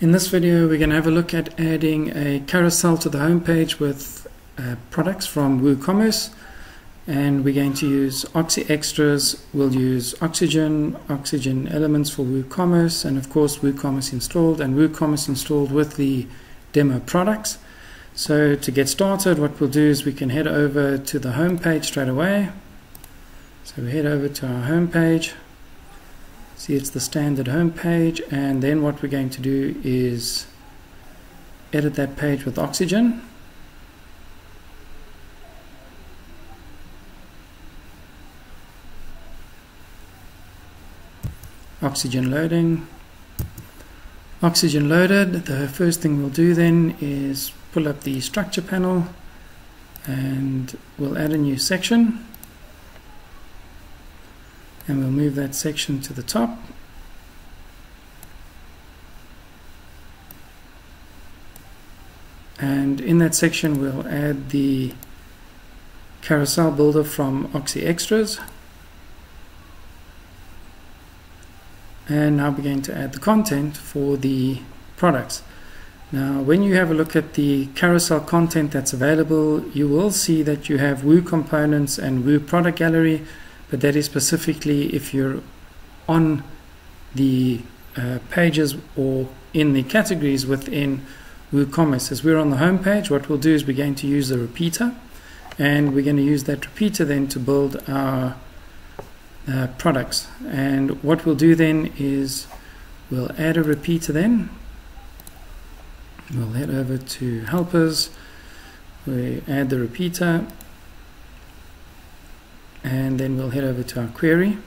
In this video we're going to have a look at adding a carousel to the homepage with uh, products from WooCommerce and we're going to use Oxy Extras, we'll use Oxygen, Oxygen Elements for WooCommerce and of course WooCommerce installed and WooCommerce installed with the demo products. So to get started what we'll do is we can head over to the homepage straight away. So we head over to our homepage page see it's the standard home page and then what we're going to do is edit that page with oxygen. Oxygen loading. Oxygen loaded. The first thing we'll do then is pull up the structure panel and we'll add a new section and we'll move that section to the top. And in that section we'll add the carousel builder from Oxy Extras. And now we're going to add the content for the products. Now when you have a look at the carousel content that's available you will see that you have Woo components and Woo product gallery but that is specifically if you're on the uh, pages or in the categories within WooCommerce. As we're on the home page, what we'll do is we're going to use the repeater and we're going to use that repeater then to build our uh, products. And what we'll do then is we'll add a repeater then. We'll head over to helpers. We add the repeater and then we'll head over to our query.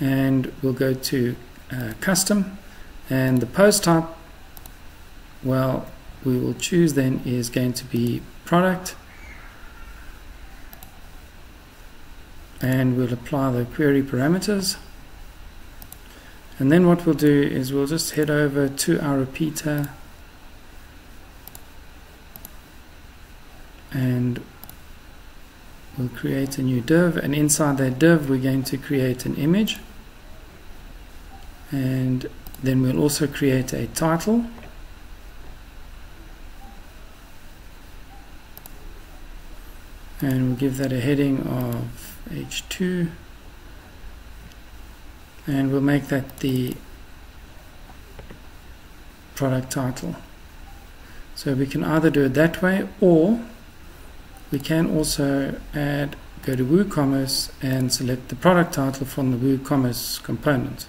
And we'll go to uh, custom. And the post type well we will choose then is going to be product. And we'll apply the query parameters. And then what we'll do is we'll just head over to our repeater. And we'll create a new div and inside that div we're going to create an image. And then we'll also create a title. And we'll give that a heading of h2 and we'll make that the product title. So we can either do it that way or we can also add go to WooCommerce and select the product title from the WooCommerce component.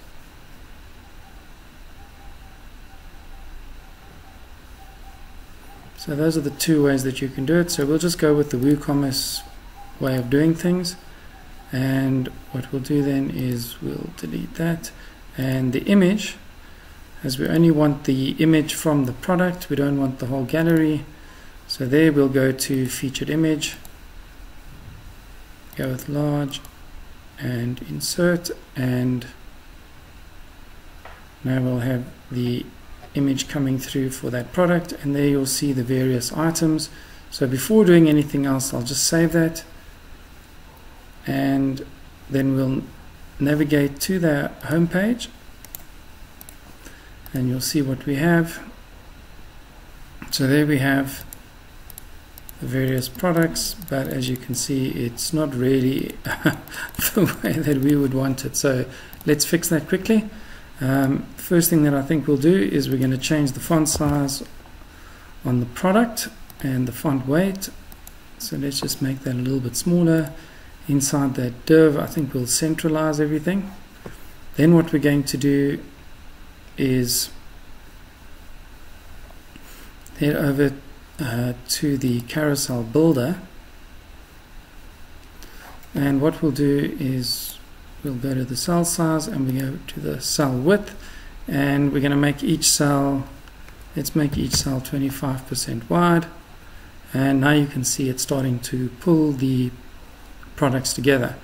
So those are the two ways that you can do it. So we'll just go with the WooCommerce way of doing things. And what we'll do then is we'll delete that. And the image, as we only want the image from the product, we don't want the whole gallery, so there we'll go to featured image, go with large and insert and now we'll have the image coming through for that product and there you'll see the various items. So before doing anything else I'll just save that and then we'll navigate to the home page and you'll see what we have. So there we have the various products but as you can see it's not really the way that we would want it. So let's fix that quickly. Um, first thing that I think we'll do is we're going to change the font size on the product and the font weight. So let's just make that a little bit smaller. Inside that div I think we'll centralize everything. Then what we're going to do is head over uh, to the carousel builder. And what we'll do is we'll go to the cell size and we go to the cell width and we're going to make each cell let's make each cell 25% wide. And now you can see it's starting to pull the products together.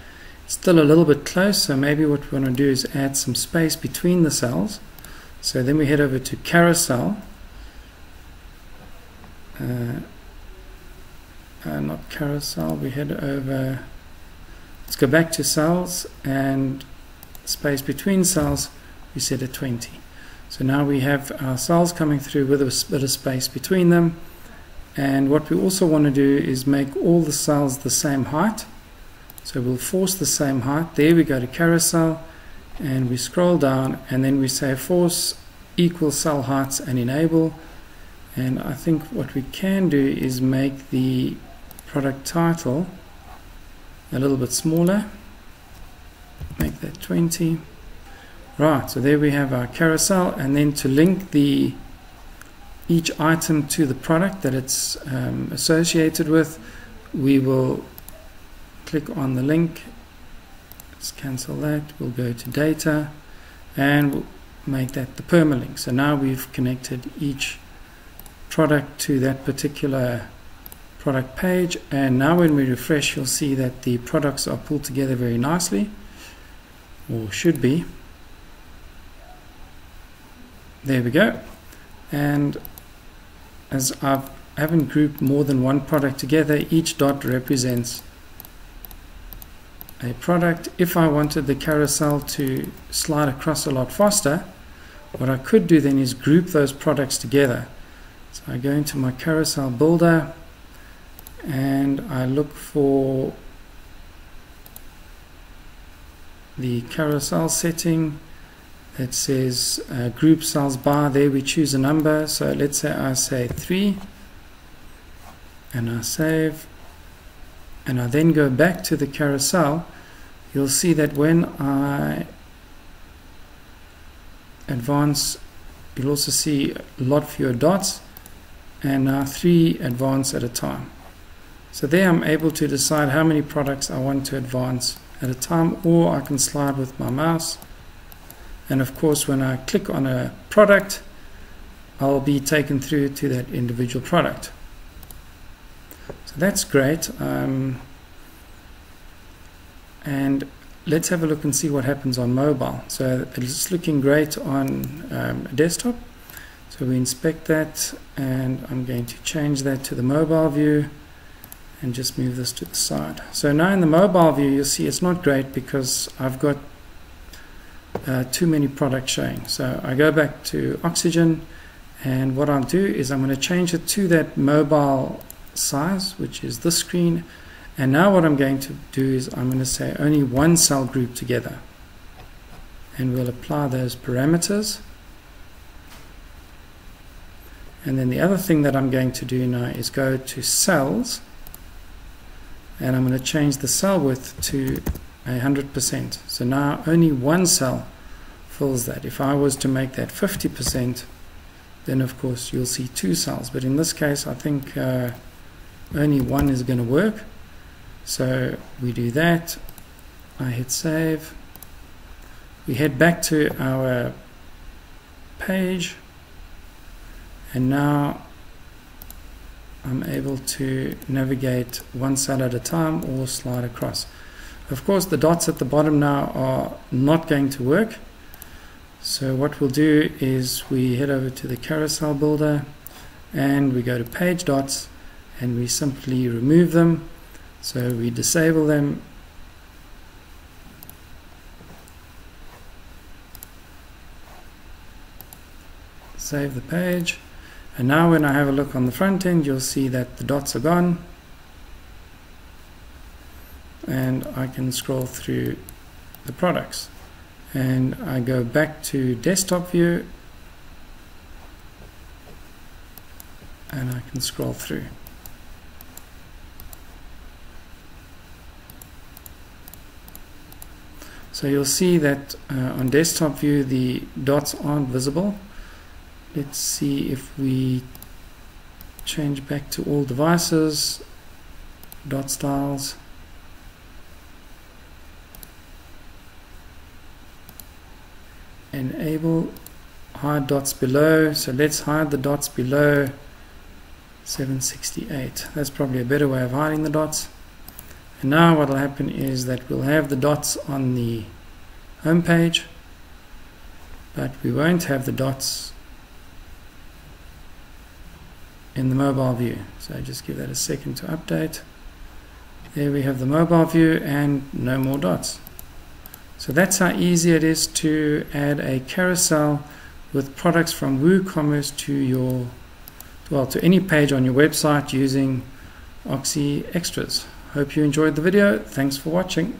It's still a little bit close so maybe what we want to do is add some space between the cells. So then we head over to carousel uh, uh, not carousel we head over let's go back to cells and space between cells we set at 20 So now we have our cells coming through with a bit of space between them. And what we also want to do is make all the cells the same height. So we'll force the same height. There we go to carousel and we scroll down and then we say force equal cell heights and enable. And I think what we can do is make the product title a little bit smaller. Make that 20. Right, so there we have our carousel and then to link the each item to the product that it's um, associated with we will click on the link let's cancel that we'll go to data and we'll make that the permalink so now we've connected each product to that particular product page. And now when we refresh you'll see that the products are pulled together very nicely or should be. There we go. And as I've, I haven't grouped more than one product together each dot represents a product. If I wanted the carousel to slide across a lot faster what I could do then is group those products together so I go into my carousel builder and I look for the carousel setting. It says uh, group cells bar. There we choose a number. So let's say I say 3 and I save and I then go back to the carousel. You'll see that when I advance you'll also see a lot fewer dots and now three advance at a time. So there I'm able to decide how many products I want to advance at a time or I can slide with my mouse. And of course when I click on a product I'll be taken through to that individual product. So that's great um, and let's have a look and see what happens on mobile. So it's looking great on um, desktop so we inspect that and I'm going to change that to the mobile view and just move this to the side. So now in the mobile view you'll see it's not great because I've got uh, too many products showing. So I go back to Oxygen and what I'll do is I'm going to change it to that mobile size which is this screen. And now what I'm going to do is I'm going to say only one cell group together. And we'll apply those parameters and then the other thing that I'm going to do now is go to cells and I'm going to change the cell width to 100%. So now only one cell fills that. If I was to make that 50%, then of course you'll see two cells. But in this case, I think uh, only one is going to work. So we do that. I hit save. We head back to our page. And now I'm able to navigate one cell at a time or slide across. Of course, the dots at the bottom now are not going to work. So what we'll do is we head over to the carousel builder and we go to page dots and we simply remove them. So we disable them save the page and now when I have a look on the front end you'll see that the dots are gone. And I can scroll through the products. And I go back to desktop view. And I can scroll through. So you'll see that uh, on desktop view the dots aren't visible let's see if we change back to all devices. Dot styles. Enable. Hide dots below. So let's hide the dots below 768 that's probably a better way of hiding the dots. And now what will happen is that we'll have the dots on the home page but we won't have the dots in the mobile view so just give that a second to update there we have the mobile view and no more dots so that's how easy it is to add a carousel with products from WooCommerce to your well to any page on your website using Oxy Extras. Hope you enjoyed the video. Thanks for watching.